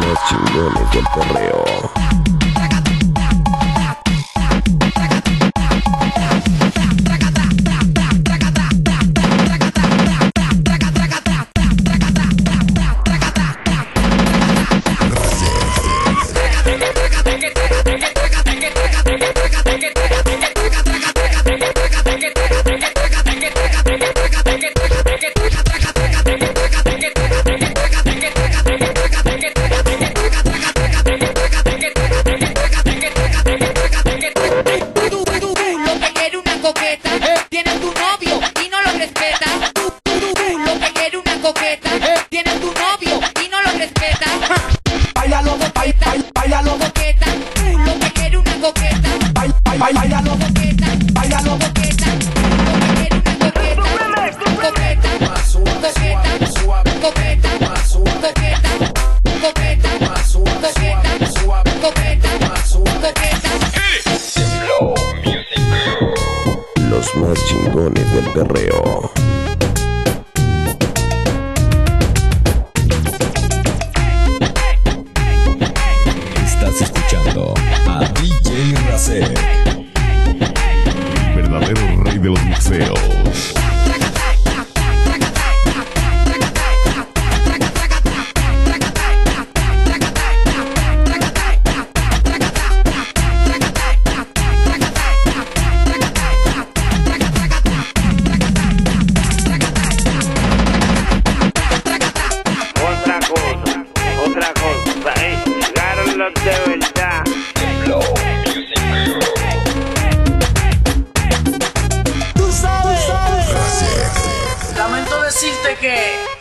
Los chingones del perreo. poeta. Tienes tu novio y no lo respetas. Baila lo boqueta, baila lo boqueta. Lo que quiere una coqueta. Baila lo boqueta, baila lo boqueta. Lo que quiere una coqueta. Coqueta, coqueta, coqueta, coqueta, coqueta, coqueta, coqueta, coqueta. Los más chingones del perreo. A DJ Racer. Verdadero rey de los museos. Decirte que